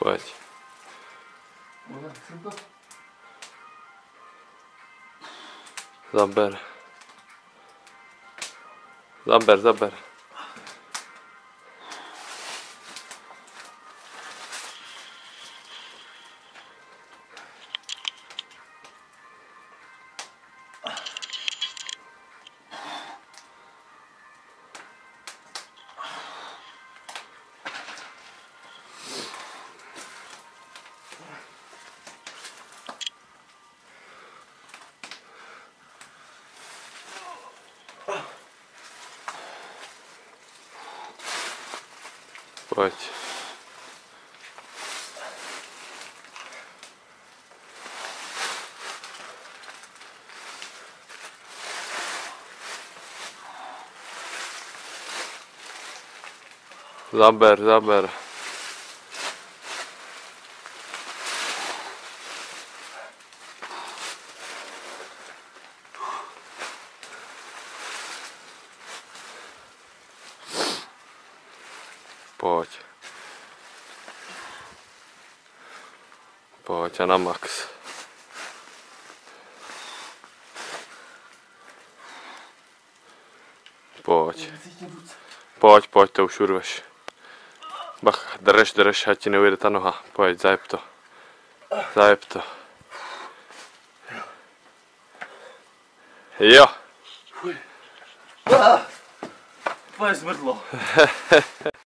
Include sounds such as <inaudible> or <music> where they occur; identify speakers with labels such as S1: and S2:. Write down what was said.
S1: spać.
S2: Zaber. Zaber, zaber. Спрать. Забер, забер. Pojď. Pojď a na max. Pojď. Pojď, pojď, to už urveš. Bach, drž, drž, ať ti neujede ta noha. Pojď, zajeb to. Zajeb to. Jo.
S1: Úplně zmrdlo. <laughs>